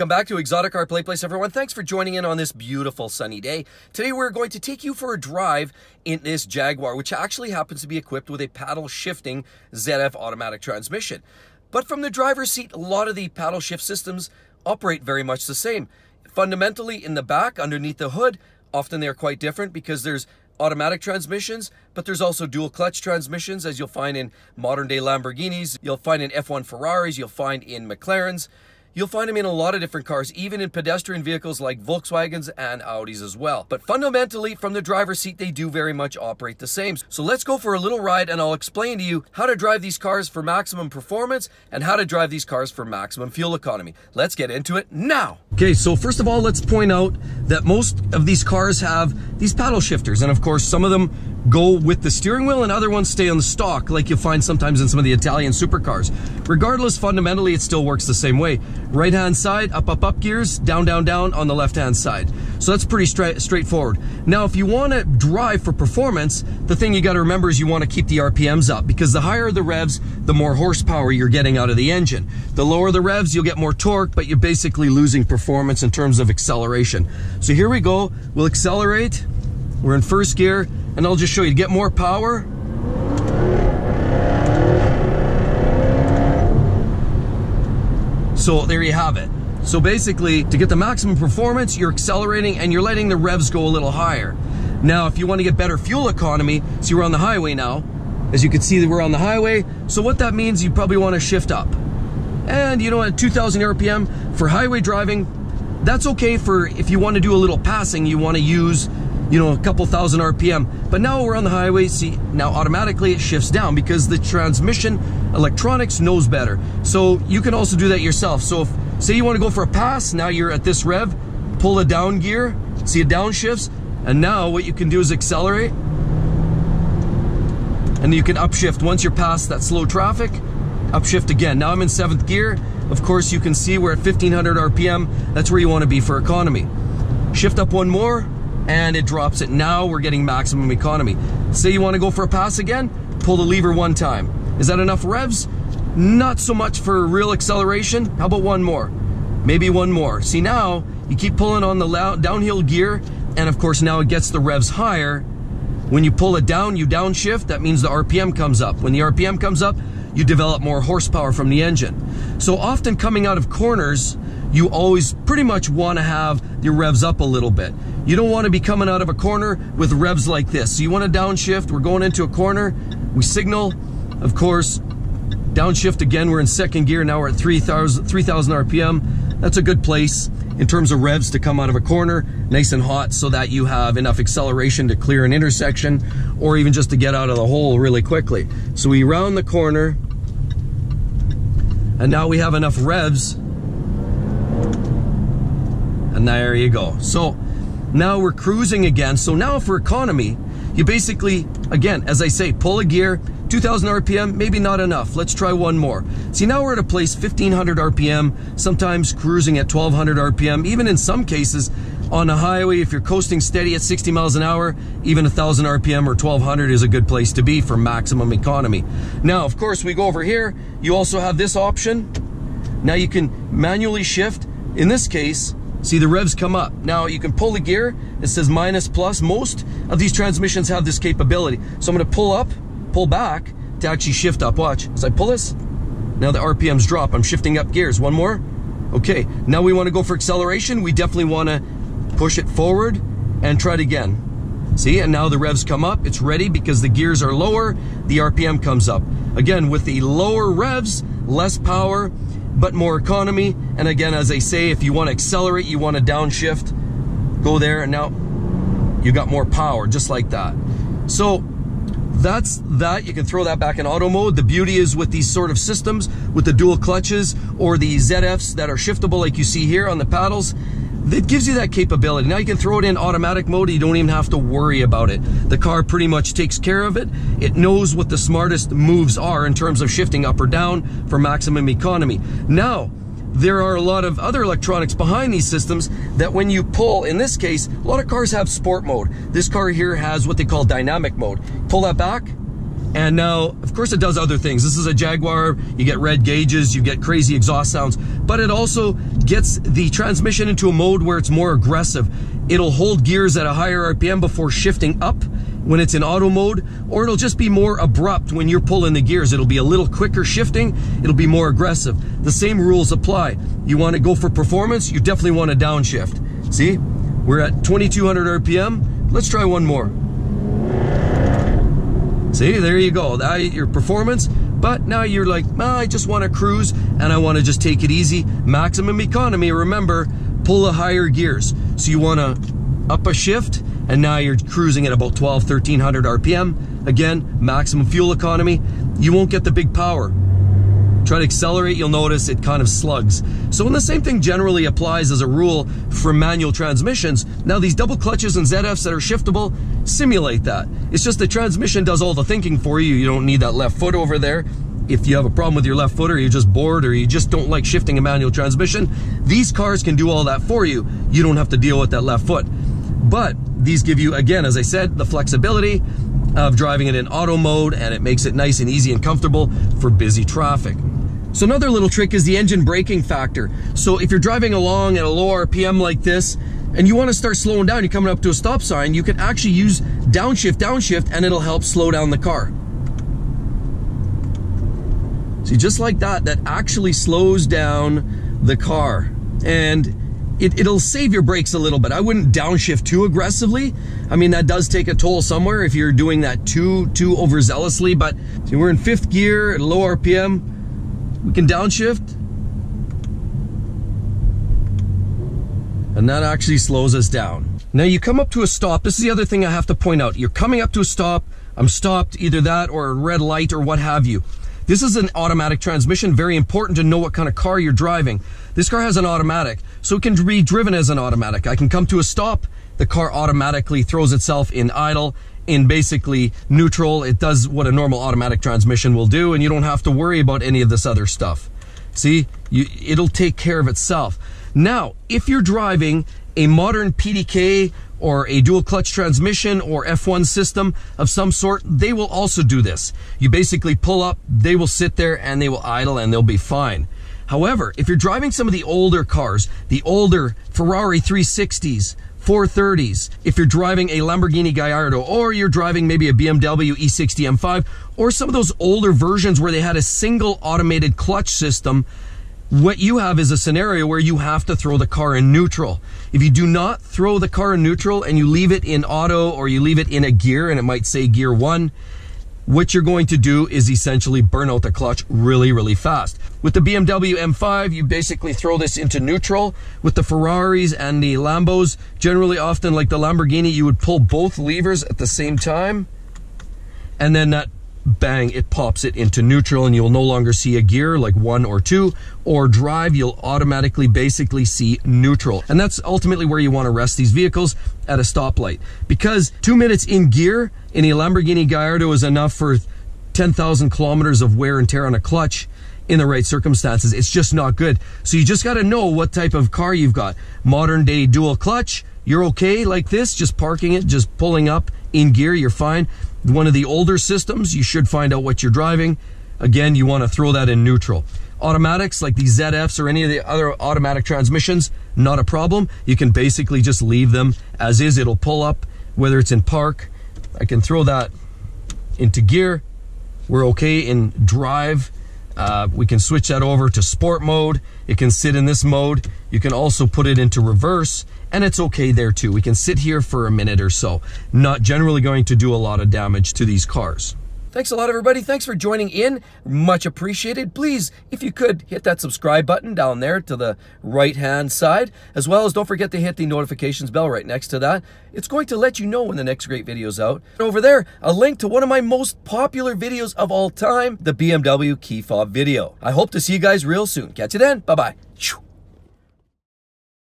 Welcome back to Exotic Car Play Place, everyone. Thanks for joining in on this beautiful sunny day. Today we're going to take you for a drive in this Jaguar, which actually happens to be equipped with a paddle shifting ZF automatic transmission. But from the driver's seat, a lot of the paddle shift systems operate very much the same. Fundamentally, in the back, underneath the hood, often they're quite different because there's automatic transmissions, but there's also dual clutch transmissions, as you'll find in modern day Lamborghinis, you'll find in F1 Ferraris, you'll find in McLarens. You'll find them in a lot of different cars, even in pedestrian vehicles like Volkswagens and Audis as well. But fundamentally, from the driver's seat, they do very much operate the same. So let's go for a little ride and I'll explain to you how to drive these cars for maximum performance and how to drive these cars for maximum fuel economy. Let's get into it now. Okay, so first of all, let's point out that most of these cars have these paddle shifters. And of course, some of them go with the steering wheel and other ones stay on the stock like you'll find sometimes in some of the Italian supercars. Regardless, fundamentally, it still works the same way. Right hand side, up, up, up gears, down, down, down on the left hand side. So that's pretty straight, straightforward. Now, if you want to drive for performance, the thing you got to remember is you want to keep the RPMs up because the higher the revs, the more horsepower you're getting out of the engine. The lower the revs, you'll get more torque, but you're basically losing performance in terms of acceleration. So here we go. We'll accelerate. We're in first gear and I'll just show you to get more power. So there you have it. So basically, to get the maximum performance, you're accelerating and you're letting the revs go a little higher. Now, if you want to get better fuel economy, so we're on the highway now, as you can see that we're on the highway, so what that means, you probably want to shift up. And you know, at 2000 RPM, for highway driving, that's okay for if you want to do a little passing, you want to use you know, a couple thousand RPM. But now we're on the highway, see, now automatically it shifts down because the transmission electronics knows better. So you can also do that yourself. So if, say you want to go for a pass, now you're at this rev, pull a down gear, see it downshifts, and now what you can do is accelerate, and you can upshift once you're past that slow traffic, upshift again. Now I'm in seventh gear. Of course, you can see we're at 1500 RPM. That's where you want to be for economy. Shift up one more, and it drops it. Now we're getting maximum economy. Say you want to go for a pass again, pull the lever one time. Is that enough revs? Not so much for real acceleration. How about one more? Maybe one more. See now, you keep pulling on the downhill gear, and of course now it gets the revs higher. When you pull it down, you downshift, that means the RPM comes up. When the RPM comes up, you develop more horsepower from the engine. So often coming out of corners, you always pretty much want to have your revs up a little bit. You don't want to be coming out of a corner with revs like this. So you want to downshift. We're going into a corner. We signal. Of course, downshift again. We're in second gear. Now we're at 3,000 3, RPM. That's a good place in terms of revs to come out of a corner nice and hot so that you have enough acceleration to clear an intersection or even just to get out of the hole really quickly. So we round the corner and now we have enough revs and there you go. So now we're cruising again. So now for economy, you basically, again, as I say, pull a gear, 2000 RPM, maybe not enough. Let's try one more. See, now we're at a place 1500 RPM, sometimes cruising at 1200 RPM, even in some cases on a highway, if you're coasting steady at 60 miles an hour, even 1000 RPM or 1200 is a good place to be for maximum economy. Now, of course, we go over here. You also have this option. Now you can manually shift. In this case, See the revs come up. Now you can pull the gear. It says minus plus. Most of these transmissions have this capability. So I'm gonna pull up, pull back to actually shift up. Watch, as I pull this, now the RPMs drop. I'm shifting up gears. One more. Okay, now we wanna go for acceleration. We definitely wanna push it forward and try it again. See, and now the revs come up. It's ready because the gears are lower. The RPM comes up. Again, with the lower revs, less power, but more economy. And again, as I say, if you want to accelerate, you want to downshift, go there. And now you got more power, just like that. So that's that. You can throw that back in auto mode. The beauty is with these sort of systems, with the dual clutches or the ZFs that are shiftable like you see here on the paddles, it gives you that capability. Now you can throw it in automatic mode. You don't even have to worry about it. The car pretty much takes care of it. It knows what the smartest moves are in terms of shifting up or down for maximum economy. Now, there are a lot of other electronics behind these systems that when you pull, in this case, a lot of cars have sport mode. This car here has what they call dynamic mode. Pull that back, And now, of course, it does other things. This is a Jaguar. You get red gauges, you get crazy exhaust sounds, but it also gets the transmission into a mode where it's more aggressive. It'll hold gears at a higher RPM before shifting up when it's in auto mode, or it'll just be more abrupt when you're pulling the gears. It'll be a little quicker shifting. It'll be more aggressive. The same rules apply. You want to go for performance, you definitely want to downshift. See, we're at 2200 RPM. Let's try one more. See, there you go. That your performance. But now you're like, oh, I just want to cruise and I want to just take it easy. Maximum economy, remember, pull the higher gears. So you want to up a shift and now you're cruising at about 12, 1300 RPM. Again, maximum fuel economy. You won't get the big power. Try to accelerate, you'll notice it kind of slugs. So when the same thing generally applies as a rule for manual transmissions, now these double clutches and ZFs that are shiftable simulate that. It's just the transmission does all the thinking for you. You don't need that left foot over there. If you have a problem with your left foot or you're just bored or you just don't like shifting a manual transmission, these cars can do all that for you. You don't have to deal with that left foot. But these give you, again, as I said, the flexibility of driving it in auto mode and it makes it nice and easy and comfortable for busy traffic. So another little trick is the engine braking factor. So if you're driving along at a low RPM like this, and you want to start slowing down, you're coming up to a stop sign, you can actually use downshift, downshift, and it'll help slow down the car. See, just like that, that actually slows down the car. And it, will save your brakes a little bit. I wouldn't downshift too aggressively. I mean, that does take a toll somewhere if you're doing that too, too overzealously, but see, we're in fifth gear at low RPM we can downshift. And that actually slows us down. Now you come up to a stop. This is the other thing I have to point out. You're coming up to a stop. I'm stopped, either that or a red light or what have you. This is an automatic transmission. Very important to know what kind of car you're driving. This car has an automatic, so it can be driven as an automatic. I can come to a stop. The car automatically throws itself in idle in basically neutral. It does what a normal automatic transmission will do, and you don't have to worry about any of this other stuff. See, you, it'll take care of itself. Now, if you're driving a modern PDK or a dual clutch transmission or F1 system of some sort, they will also do this. You basically pull up, they will sit there and they will idle and they'll be fine. However, if you're driving some of the older cars, the older Ferrari 360s, 430s, if you're driving a Lamborghini Gallardo, or you're driving maybe a BMW E60 M5, or some of those older versions where they had a single automated clutch system, what you have is a scenario where you have to throw the car in neutral. If you do not throw the car in neutral and you leave it in auto or you leave it in a gear and it might say gear one, what you're going to do is essentially burn out the clutch really, really fast. With the BMW M5, you basically throw this into neutral. With the Ferraris and the Lambos, generally often like the Lamborghini, you would pull both levers at the same time. And then that bang, it pops it into neutral and you'll no longer see a gear like one or two or drive, you'll automatically basically see neutral. And that's ultimately where you want to rest these vehicles at a stoplight because two minutes in gear in a Lamborghini Gallardo is enough for 10,000 kilometers of wear and tear on a clutch in the right circumstances. It's just not good. So you just got to know what type of car you've got. Modern day dual clutch, you're okay like this, just parking it, just pulling up in gear, you're fine. One of the older systems, you should find out what you're driving. Again, you want to throw that in neutral. Automatics like the ZFs or any of the other automatic transmissions, not a problem. You can basically just leave them as is. It'll pull up, whether it's in park. I can throw that into gear. We're okay in drive. Uh, we can switch that over to sport mode. It can sit in this mode. You can also put it into reverse and it's okay there too. We can sit here for a minute or so. Not generally going to do a lot of damage to these cars. Thanks a lot, everybody. Thanks for joining in. Much appreciated. Please, if you could, hit that subscribe button down there to the right-hand side, as well as don't forget to hit the notifications bell right next to that. It's going to let you know when the next great video's out. Over there, a link to one of my most popular videos of all time, the BMW key fob video. I hope to see you guys real soon. Catch you then. Bye-bye.